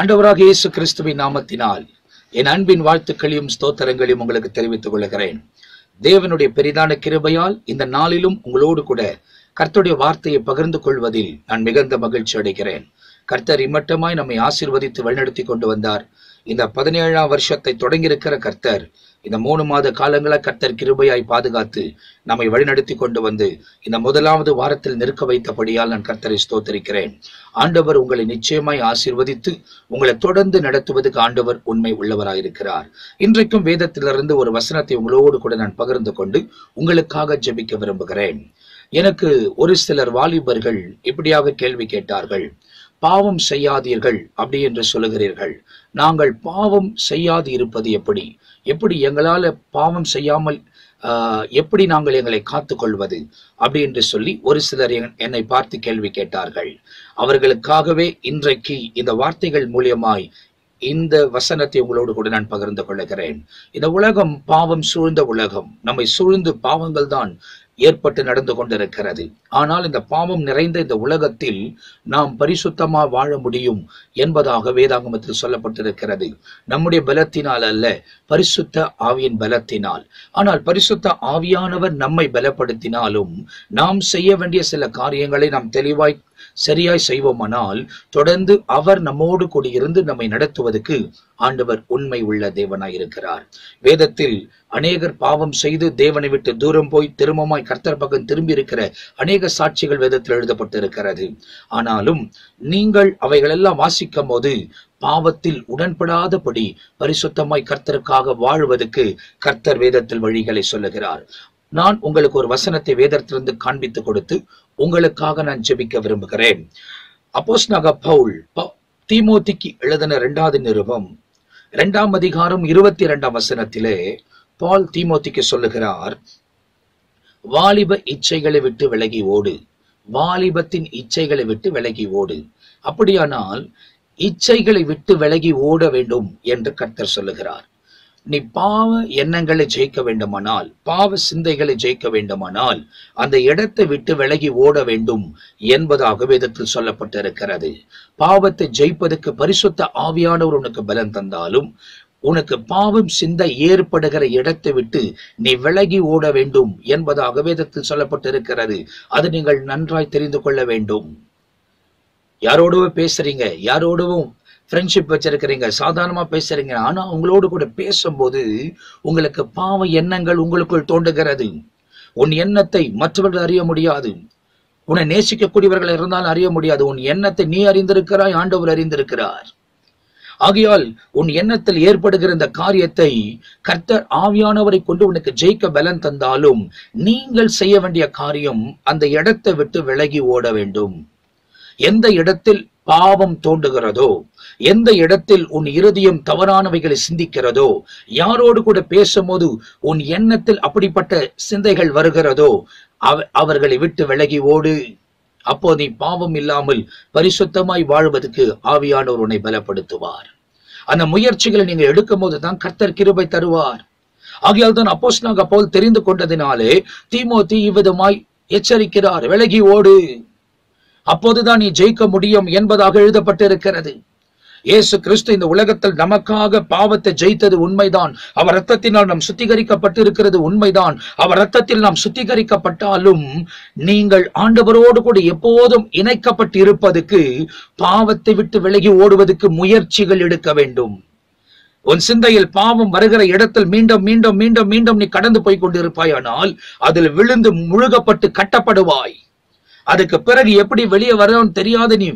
அண்டவராக இயேசு கிறிஸ்துவின் நாமத்தினால் என் அன்பின் வாழ்த்துக்களையும் ஸ்தோத்திரங்களையும் உங்களுக்கு தெரிவித்துக் கொள்கிறேன். தேவனுடைய பெரிதான கிருபையால் இந்த நாளிலும் உங்களோடு கூட கர்த்தருடைய வார்த்தையை பகிர்ந்து கொள்வதில் நான் மிகுந்த மகிழ்ச்சி அடைகிறேன். கர்த்தர் இம்மட்டமாய் நம்மை ஆசிர்வதித்து வழிநடத்தி கொண்டு வந்தார். இந்த பதினேழாம் வருஷத்தை தொடங்கியிருக்கிற கர்த்தர் இந்த மூணு மாத காலங்களை கர்த்தர் கிருபையாய் பாதுகாத்து நம்மை வழிநடத்தி கொண்டு வந்து இந்த முதலாவது வாரத்தில் நிற்க வைத்தபடியால் நான் கர்த்தரை ஸ்தோத்தரிக்கிறேன். ஆண்டவர் உங்களை நிச்சயமாய் ஆசீர்வதித்து உங்களை தொடர்ந்து நடத்துவதற்கு ஆண்டவர் உண்மை உள்ளவராயிருக்கிறார். இன்றைக்கும் வேதத்திலிருந்து ஒரு வசனத்தை உங்களோடு கூட நான் பகிர்ந்து கொண்டு உங்களுக்காக ஜெபிக்க விரும்புகிறேன். எனக்கு ஒரு சிலர் வாலிபர்கள் இப்படியாக கேள்வி கேட்டார்கள். பாவம் செய்யாதீர்கள் அப்படி என்று சொல்லுகிறீர்கள். நாங்கள் பாவம் செய்யாது இருப்பது எப்படி? எப்படி எங்களால பாவம் செய்யாமல் எப்படி நாங்கள் எங்களை காத்துக்கொள்வது? அப்படி என்று சொல்லி ஒரு சிலர் என்னை பார்த்து கேள்வி கேட்டார்கள். அவர்களுக்காகவே இன்றைக்கு இந்த வார்த்தைகள் மூலியமாய் இந்த வசனத்தை உங்களோடு கூட நான் பகிர்ந்து கொள்கிறேன். இந்த உலகம் பாவம் சூழ்ந்த உலகம். நம்மை சூழ்ந்து பாவங்கள் தான் ஏற்பட்டு நடந்து கொண்டிருக்கிறது. ஆனால் இந்த பாவம் நிறைந்த இந்த உலகத்தில் நாம் பரிசுத்தமா வாழ முடியும் என்பதாக வேதாங்கமத்தில் சொல்லப்பட்டிருக்கிறது. நம்முடைய பலத்தினால் அல்ல பரிசுத்த ஆவியின் பலத்தினால். ஆனால் பரிசுத்த ஆவியானவர் நம்மை பலப்படுத்தினாலும் நாம் செய்ய வேண்டிய சில காரியங்களை நாம் தெளிவாய் சரியாய் செய்வோமானால் தொடர்ந்து அவர் நம்மோடு கூடியிருந்து நம்மை நடத்துவதற்கு ஆண்டவர் உண்மை உள்ள தேவனாய் இருக்கிறார் வேதத்தில் அநேகர் பாவம் செய்து தேவனை விட்டு தூரம் போய் திரும்பமாய் கர்த்தர் பக்கம் திரும்பி இருக்கிற அநேக சாட்சிகள் வேதத்தில் எழுதப்பட்டிருக்கிறது. ஆனாலும் நீங்கள் அவைகளெல்லாம் வாசிக்கும் போது பாவத்தில் உடன்படாதபடி பரிசுத்தமாய் கர்த்தருக்காக வாழ்வதற்கு கர்த்தர் வேதத்தில் வழிகளை சொல்லுகிறார். நான் உங்களுக்கு ஒரு வசனத்தை வேதத்திலிருந்து காண்பித்து கொடுத்து உங்களுக்காக நான் ஜெபிக்க விரும்புகிறேன். அப்போஸ் நக பவுல் தீமோத்திக்கு எழுதின இரண்டாவது நிருபம் இரண்டாம் அதிகாரம் இருபத்தி இரண்டாம் வசனத்திலே பால் தீமோத்திக்கு சொல்லுகிறார் வாலிப இச்சைகளை விட்டு விலகி ஓடு. வாலிபத்தின் இச்சைகளை விட்டு விலகி ஓடு. அப்படியானால் இச்சைகளை விட்டு விலகி ஓட வேண்டும் என்று கர்த்தர் சொல்லுகிறார். நீ பாவ எண்ணங்களை ஜெயிக்க வேண்டுமானால் பாவ சிந்தைகளை ஜெயிக்க வேண்டுமானால் அந்த இடத்தை விட்டு விலகி ஓட வேண்டும் என்பதாக வேதத்தில் சொல்லப்பட்டிருக்கிறது. பாவத்தை ஜெயிப்பதற்கு பரிசுத்த ஆவியானவர் உனக்கு பலன் தந்தாலும் உனக்கு பாவம் சிந்தை ஏற்படுகிற இடத்தை விட்டு நீ விலகி ஓட வேண்டும் என்பதாக வேதத்தில் சொல்லப்பட்டிருக்கிறது. அது நீங்கள் நன்றாய் தெரிந்து கொள்ள வேண்டும். யாரோடவோ பேசுறீங்க யாரோடவும் ஃப்ரெண்ட்ஷிப் வச்சிருக்கிறீங்க சாதாரணமா பேசுறீங்க. ஆனா உங்களோடு கூட பேசும்போது உங்களுக்கு பாவ எண்ணங்கள் உங்களுக்குள் தோன்றுகிறது. உன் எண்ணத்தை மற்றவர்கள் அறிய முடியாது. உன்னை நேசிக்கக்கூடியவர்கள் இருந்தாலும் அறிய முடியாது. உன் எண்ணத்தை நீ அறிந்திருக்கிறாய் ஆண்டவர் அறிந்திருக்கிறார். ஆகையால் உன் எண்ணத்தில் ஏற்படுகிற இந்த காரியத்தை கர்த்தர் ஆவியானவரை கொண்டு உனக்கு ஜெயிக்க பலன் தந்தாலும் நீங்கள் செய்ய வேண்டிய காரியம் அந்த இடத்தை விட்டு விலகி ஓட வேண்டும். எந்த இடத்தில் பாவம் தோன்றுகிறதோ? எந்த இடத்தில் உன் இருதயம் தவறானவைகளை சிந்திக்கிறதோ? யாரோடு கூட பேசும்போது உன் எண்ணத்தில் அப்படிப்பட்ட சிந்தைகள் வருகிறதோ? அவ- அவர்களை விட்டு விலகி ஓடு. அப்போ நீ பாவம் இல்லாமல் பரிசுத்தமாய் வாழ்வதற்கு ஆவியானோர் உன்னை பலப்படுத்துவார். அந்த முயற்சிகளை நீங்க எடுக்கும் போதுதான் கர்த்தர் கிருபை தருவார். ஆகையால் தான் அப்போஸ் நாங்க போல் தெரிந்து கொண்டதினாலே தீமோத்தி இவ்விதமாய் எச்சரிக்கிறார். விலகி ஓடு. அப்போதுதான் நீ ஜெயிக்க முடியும் என்பதாக எழுதப்பட்டிருக்கிறது. இயேசு கிறிஸ்து இந்த உலகத்தில் நமக்காக பாவத்தை ஜெயித்தது உண்மைதான். அவர் ரத்தத்தினால் நாம் சுத்திகரிக்கப்பட்டிருக்கிறது உண்மைதான். அவர் ரத்தத்தில் நாம் சுத்திகரிக்கப்பட்டாலும் நீங்கள் ஆண்டவரோடு கூட எப்போதும் இணைக்கப்பட்டு இருப்பதுக்கு பாவத்தை விட்டு விலகி ஓடுவதற்கு முயற்சிகள் எடுக்க வேண்டும். உன் சிந்தையில் பாவம் வருகிற இடத்தில் மீண்டும் மீண்டும் மீண்டும் மீண்டும் நீ கடந்து போய் கொண்டிருப்பாயானால் அதில் விழுந்து முழுகப்பட்டு கட்டப்படுவாய். அதுக்கு பிறகு எப்படி வெளியே வரணும் தெரியாது நீ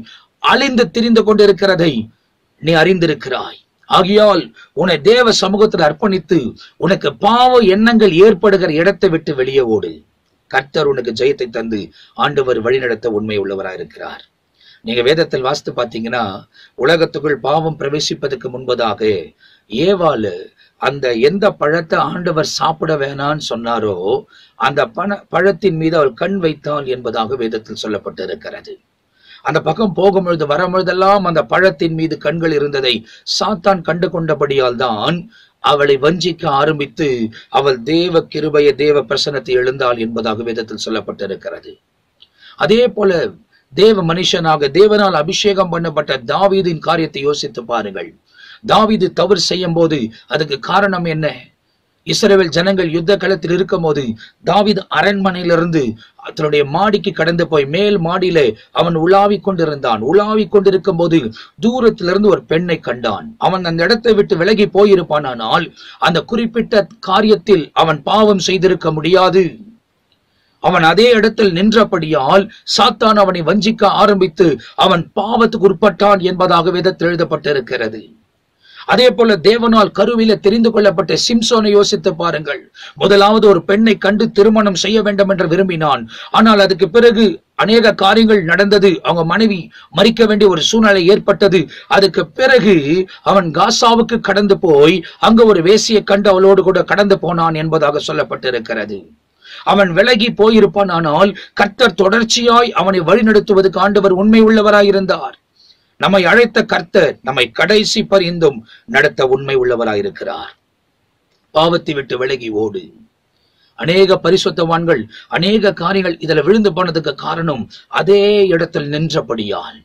அழிந்து திரிந்து கொண்டிருக்கிறதை நீ அறிந்திருக்கிறாய். ஆகையால் உன்னை தேவ சமூகத்தில் அர்ப்பணித்து உனக்கு பாவ எண்ணங்கள் ஏற்படுகிற இடத்தை விட்டு வெளியே ஓடு. கர்த்தர் உனக்கு ஜெயத்தை தந்து ஆண்டவர் வழிநடத்த உண்மை உள்ளவராயிருக்கிறார் நீங்க வேதத்தில் வாசித்து பார்த்தீங்கன்னா உலகத்துக்குள் பாவம் பிரவேசிப்பதற்கு முன்பதாக ஏவாளு அந்த எந்த பழத்தை ஆண்டவர் சாப்பிட வேணான்னு சொன்னாரோ அந்த பண பழத்தின் மீது அவள் கண் வைத்தாள் என்பதாக வேதத்தில் சொல்லப்பட்டிருக்கிறது. அந்த பக்கம் போகும்பொழுது வரும்பொழுதெல்லாம் அந்த பழத்தின் மீது கண்கள் இருந்ததை சாத்தான் கண்டு கொண்டபடியால் தான் அவளை வஞ்சிக்க ஆரம்பித்து அவள் தேவ கிருபைய தேவ பிரசனத்தை எழுந்தாள் என்பதாக வேதத்தில் சொல்லப்பட்டிருக்கிறது. அதே போல தேவ மனுஷனாக தேவனால் அபிஷேகம் பண்ணப்பட்ட தாவீதின் காரியத்தை யோசித்து பாருங்கள். தாவிது தவறு செய்யும் போது அதுக்கு காரணம் என்ன? இஸ்ரேல் ஜனங்கள் யுத்த களத்தில் இருக்கும் போது தாவிது அரண்மனையிலிருந்து தன்னுடைய மாடிக்கு கடந்து போய் மேல் மாடியில அவன் உலாவிக் கொண்டிருந்தான். உலாவிக் கொண்டிருக்கும் போது தூரத்திலிருந்து ஒரு பெண்ணை கண்டான். அவன் அந்த இடத்தை விட்டு விலகி போயிருப்பானால் அந்த குறிப்பிட்ட காரியத்தில் அவன் பாவம் செய்திருக்க முடியாது. அவன் அதே இடத்தில் நின்றபடியால் சாத்தான் அவனை வஞ்சிக்க ஆரம்பித்து அவன் பாவத்துக்கு உட்பட்டான் என்பதாக விதத்தில் எழுதப்பட்டிருக்கிறது. அதே போல தேவனால் கருவில தெரிந்து கொள்ளப்பட்ட சிம்சோனை யோசித்து பாருங்கள். முதலாவது ஒரு பெண்ணை கண்டு திருமணம் செய்ய வேண்டும் என்று விரும்பினான். ஆனால் அதுக்கு பிறகு அநேக காரியங்கள் நடந்தது. அவங்க மனைவி மறிக்க வேண்டிய ஒரு சூழ்நிலை ஏற்பட்டது. அதுக்கு பிறகு அவன் காசாவுக்கு கடந்து போய் அங்க ஒரு வேசியை கண்டு அவளோடு கூட கடந்து போனான் என்பதாக சொல்லப்பட்டிருக்கிறது. அவன் விலகி போயிருப்பானால் கர்த்தர் தொடர்ச்சியாய் அவனை வழிநடத்துவதற்கு ஆண்டவர் உண்மை உள்ளவராயிருந்தார் நம்மை அழைத்த கர்த்தர் நம்மை கடைசி பரிந்தும் நடத்த உண்மை உள்ளவராயிருக்கிறார். பாவத்தை விட்டு விலகி ஓடு. அநேக பரிசுத்தவான்கள் அநேக காரியங்கள் இதுல விழுந்து போனதுக்கு காரணம் அதே இடத்தில் நின்றபடியால்.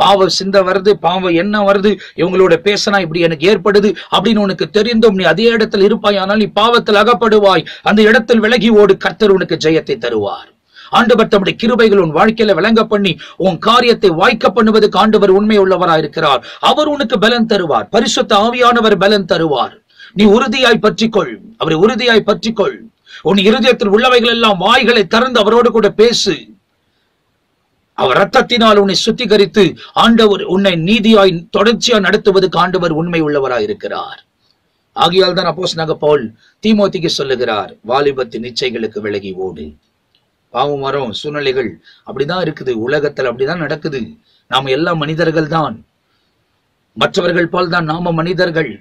பாவ சிந்த வருது பாவ என்ன வருது இவங்களோட பேசினா இப்படி எனக்கு ஏற்படுது அப்படின்னு உனக்கு தெரிந்தும் நீ அதே இடத்தில் இருப்பாயானால் நீ பாவத்தில் அகப்படுவாய். அந்த இடத்தில் விலகி ஓடு கர்த்தர் உனக்கு ஜெயத்தை தருவார். ஆண்டவர் தம்முடைய கிருபைகள் உன் வாழ்க்கையில விளங்க பண்ணி உன் காரியத்தை வாய்க்க பண்ணுவதற்கு ஆண்டவர் உண்மை உள்ளவராயிருக்கிறார் அவர் உனக்கு பலன் தருவார். பரிசுத்த ஆவியானவர் பலன் தருவார். நீ உறுதியாய் பற்றிக்கொள். அவரை உறுதியாய் பற்றிக்கொள். உன் இருதயத்தில் உள்ளவைகள் எல்லாம் வாய்களை திறந்து அவரோடு கூட பேசு. அவர் ரத்தத்தினால் உன்னை சுத்திகரித்து ஆண்டவர் உன்னை நீதியாய் தொடர்ச்சியா நடத்துவதற்கு ஆண்டவர் உண்மை உள்ளவராய் இருக்கிறார். ஆகையால் தான் அப்போஸ் நக பவுல் தீமோத்திக்கு சொல்லுகிறார் வாலிபத்தின் நிச்சயங்களுக்கு விலகி ஓடு. பாவம் வரும் சூழ்நிலைகள் அப்படிதான் இருக்குது. உலகத்தில் அப்படிதான் நடக்குது. நாம எல்லா மனிதர்கள் தான். மற்றவர்கள் போல் தான் நாம மனிதர்கள்.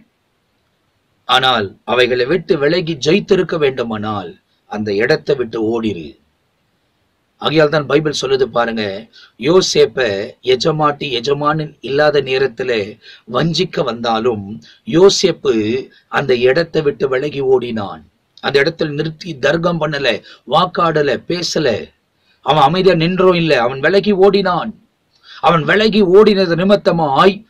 ஆனால் அவைகளை விட்டு விலகி ஜெயித்திருக்க வேண்டுமானால் அந்த இடத்தை விட்டு ஓடிரு. ஆகையால் தான் பைபிள் சொல்லுது பாருங்க யோசேப்ப எஜமாட்டி எஜமானின் இல்லாத நேரத்துல வஞ்சிக்க வந்தாலும் யோசேப்பு அந்த இடத்தை விட்டு விலகி ஓடினான். அந்த இடத்துல நிறுத்தி தர்க்கம் பண்ணல வாக்காடல பேசல. அவன் அமைதியா நின்றோம் இல்லை அவன் விலகி ஓடினான். அவன் விலகி ஓடினது நிமித்தமாய்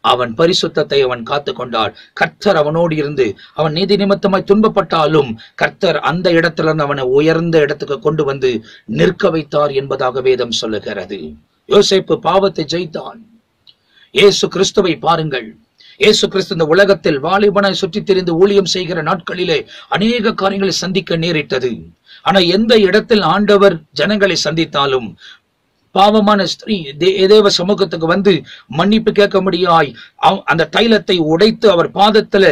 அவன் பரிசுத்தத்தை அவன் காத்து கொண்டான். கர்த்தர் அவனோடு இருந்து அவன் நீதி நிமித்தமாய் துன்பப்பட்டாலும் கர்த்தர் அந்த இடத்துல அவனை உயர்ந்த இடத்துக்கு கொண்டு வந்து நிற்க வைத்தார் என்பதாக வேதம் சொல்லுகிறது. யோசிப்பு பாவத்தை ஜெயித்தான். இயேசு கிறிஸ்துவை பாருங்கள். இயேசு கிறிஸ்து இந்த உலகத்தில் வாலிபனாய் சுற்றித் திரிந்து ஊழியம் செய்கிற நாட்களிலே அநேக காரியங்களை சந்திக்க நேரிட்டது. ஆனா எந்த இடத்தில் ஆண்டவர் ஜனங்களை சந்தித்தாலும் பாவமான ஸ்திரீ தேவ சமூகத்துக்கு வந்து மன்னிப்பு கேட்க முடியாய் அந்த தைலத்தை உடைத்து அவர் பாதத்துல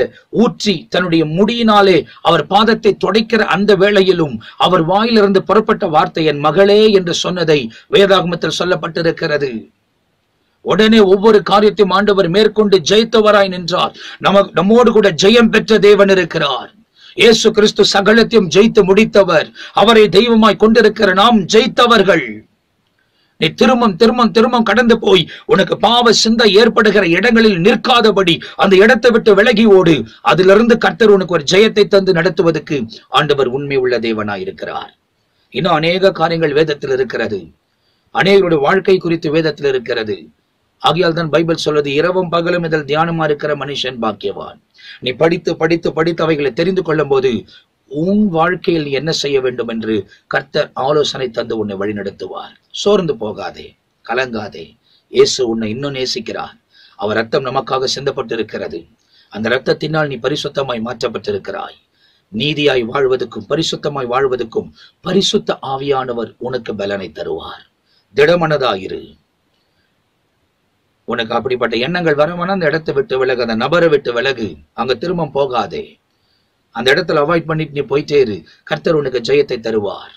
ஊற்றி தன்னுடைய முடியினாலே அவர் பாதத்தை துடைக்கிற அந்த வேளையிலும் அவர் வாயிலிருந்து புறப்பட்ட வார்த்தை என் மகளே என்று சொன்னதை வேதாகமத்தில் சொல்லப்பட்டிருக்கிறது. உடனே ஒவ்வொரு காரியத்தையும் ஆண்டவர் மேற்கொண்டு ஜெயித்தவராய் நின்றார். நம நம்மோடு கூட ஜெயம் பெற்ற தேவன் இருக்கிறார். இயேசு கிறிஸ்து சகலத்தையும் ஜெயித்து முடித்தவர். அவரை தெய்வமாய் கொண்டிருக்கிற நாம் ஜெயித்தவர்கள். நீ திரும்பம் திரும்பம் திரும்பம் கடந்து போய் உனக்கு பாவ சிந்தை ஏற்படுகிற இடங்களில் நிற்காதபடி அந்த இடத்தை விட்டு விலகி ஓடு. அதிலிருந்து கர்த்தர் உனக்கு ஒரு ஜெயத்தை தந்து நடத்துவதற்கு ஆண்டவர் உண்மை உள்ள தேவனாய் இருக்கிறார். இன்னும் அநேக காரியங்கள் வேதத்தில் இருக்கிறது. அநேகருடைய வாழ்க்கை குறித்து வேதத்தில் இருக்கிறது. ஆகையால் தான் பைபிள் சொல்வது இரவும் பகலும் இதில் தியானமா இருக்கிற மனுஷன் பாக்கியவான். நீ படித்து படித்து படித்து அவைகளை தெரிந்து கொள்ளும் போது உன் வாழ்க்கையில் என்ன செய்ய வேண்டும் என்று கர்த்தர் ஆலோசனை தந்து உன்னை வழிநடத்துவார். சோர்ந்து போகாதே கலங்காதே. இயேசு உன்னை இன்னும் நேசிக்கிறார். அவர் ரத்தம் நமக்காக சிந்தப்பட்டிருக்கிறது. அந்த ரத்தத்தினால் நீ பரிசுத்தமாய் மாற்றப்பட்டிருக்கிறாய். நீதியாய் வாழ்வதற்கும் பரிசுத்தமாய் வாழ்வதற்கும் பரிசுத்த ஆவியானவர் உனக்கு பலனை தருவார். திடமனதாயிரு. உனக்கு அப்படிப்பட்ட எண்ணங்கள் வரவனா அந்த இடத்தை விட்டு விலகு அந்த நபரை விட்டு விலகு. அங்க திரும்ப போகாதே. அந்த இடத்துல அவாய்ட் பண்ணிட்டு நீ போயிட்டே இரு. கர்த்தர் உனக்கு ஜெயத்தை தருவார்.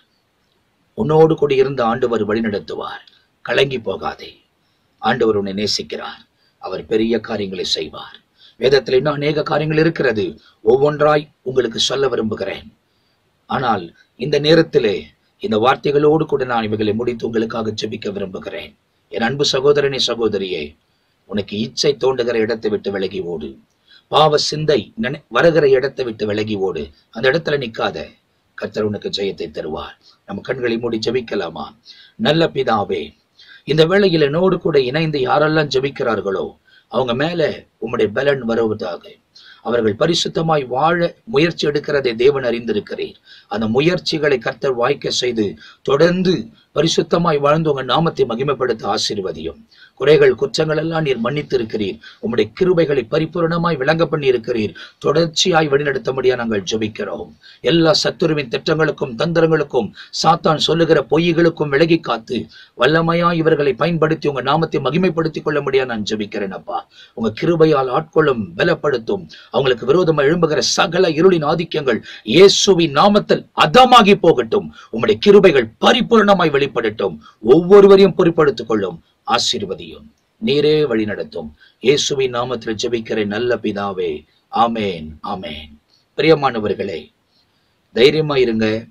உன்னோடு கூட இருந்த ஆண்டவர் வழிநடத்துவார். கலங்கி போகாதே. ஆண்டவர் உன்னை நேசிக்கிறார். அவர் பெரிய காரியங்களை செய்வார். வேதத்தில் இன்னும் அநேக காரியங்கள் இருக்கிறது. ஒவ்வொன்றாய் உங்களுக்கு சொல்ல விரும்புகிறேன். ஆனால் இந்த நேரத்திலே இந்த வார்த்தைகளோடு கூட நான் இவைகளை முடித்து உங்களுக்காக ஜெபிக்க விரும்புகிறேன். என் அன்பு சகோதரனே சகோதரியே உனக்கு இச்சை தோண்டுகிற இடத்தை விட்டு விலகி ஓடு. பாவ சிந்தை நினை வருகிற இடத்தை விட்டு விலகி ஓடு. அந்த இடத்துல நிக்காத. கர்த்தர் உனக்கு ஜெயத்தை தருவார். நம்ம கண்களை மூடி ஜெபிக்கலாமா? நல்ல பிதாவே இந்த வேளையில் என்னோடு கூட இணைந்து யாரெல்லாம் ஜெபிக்கிறார்களோ அவங்க மேல உம்முடைய பலன் வருவதாக. அவர்கள் பரிசுத்தமாய் வாழ முயற்சி எடுக்கிறதை தேவன் அறிந்திருக்கிறீர். அந்த முயற்சிகளை கர்த்தர் வாய்க்க செய்து தொடர்ந்து பரிசுத்தமாய் வாழ்ந்து உங்கள் நாமத்தை மகிமைப்படுத்த ஆசீர்வதியும். குறைகள் குற்றங்கள் எல்லாம் நீர் மன்னித்திருக்கிறீர். உம்முடைய கிருபைகளை பரிபூரணமாய் விளங்க பண்ணி இருக்கிறீர் தொடர்ச்சியாய் வழிநடத்தபடியா நாங்கள் ஜபிக்கிறோம். எல்லா சத்துருவின் திட்டங்களுக்கும் தந்திரங்களுக்கும் சாத்தான் சொல்லுகிற பொய்களுக்கும் விலகி காத்து வல்லமையாய் இவர்களை பயன்படுத்தி உங்க நாமத்தை மகிமைப்படுத்திக் கொள்ள முடியா நான் ஜபிக்கிறேன் அப்பா. உங்க கிருபையால் ஆட்கொள்ளும் பலப்படுத்தும் அவங்களுக்கு விரோதமாக எழும்புகிற சகல இருளின் ஆதிக்கங்கள் இயேசுவின் நாமத்தில் அதமாகி போகட்டும். உம்முடைய கிருபைகள் பரிபூரணமாய் வெளிப்படட்டும். ஒவ்வொருவரையும் பொறுப்படுத்திக் கொள்ளும். ஆசீர்வதியும். நீரே வழி நடத்தும். இயேசுவின் நாமத்தில் ஜெபிக்கிற நல்ல பிதாவே ஆமேன் ஆமேன். பிரியமானவர்களே தைரியமா இருங்க.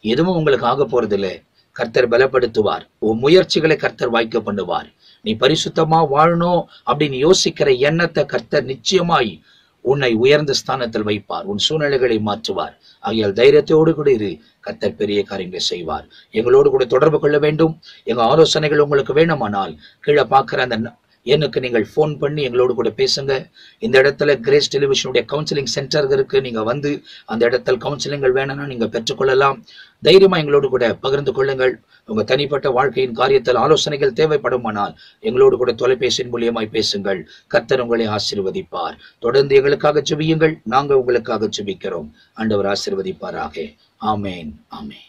எதுவும் உங்களுக்கு ஆக போறதில்லை. கர்த்தர் பலப்படுத்துவார். உன் முயற்சிகளை கர்த்தர் வாய்க்க பண்ணுவார். நீ பரிசுத்தமா வாழணும் அப்படின்னு யோசிக்கிற எண்ணத்தை கர்த்தர் நிச்சயமாய் உன்னை உயர்ந்த ஸ்தானத்தில் வைப்பார் உன் சூழ்நிலைகளை மாற்றுவார். ஆகையால் தைரியத்தோடு கூட இரு கத்தர் பெரிய காரியங்களை செய்வார். எங்களோடு கூட தொடர்பு கொள்ள வேண்டும். எங்க ஆலோசனைகள் உங்களுக்கு வேணுமானால் கீழே பார்க்கிற அந்த எனக்கு நீங்கள் ஃபோன் பண்ணி எங்களோடு கூட பேசுங்க. இந்த இடத்துல கிரேஸ் டெலிவிஷனுடைய கவுன்சிலிங் சென்டர் இருக்கு. நீங்க வந்து அந்த இடத்துல கவுன்சிலிங்கள் வேணும்னா நீங்க பெற்றுக்கொள்ளலாம். தைரியமா எங்களோடு கூட பகிர்ந்து கொள்ளுங்கள். உங்க தனிப்பட்ட வாழ்க்கையின் காரியத்தில் ஆலோசனைகள் தேவைப்படுமானால் எங்களோடு கூட தொலைபேசியின் மூலியமாய் பேசுங்கள். கர்த்தர் உங்களை ஆசிர்வதிப்பார். தொடர்ந்து எங்களுக்காக ஜெபியுங்கள் நாங்க உங்களுக்காக ஜெபிக்கிறோம் ஆண்டவர் ஆசிர்வதிப்பாராக. ஆமேன். ஆமேன்.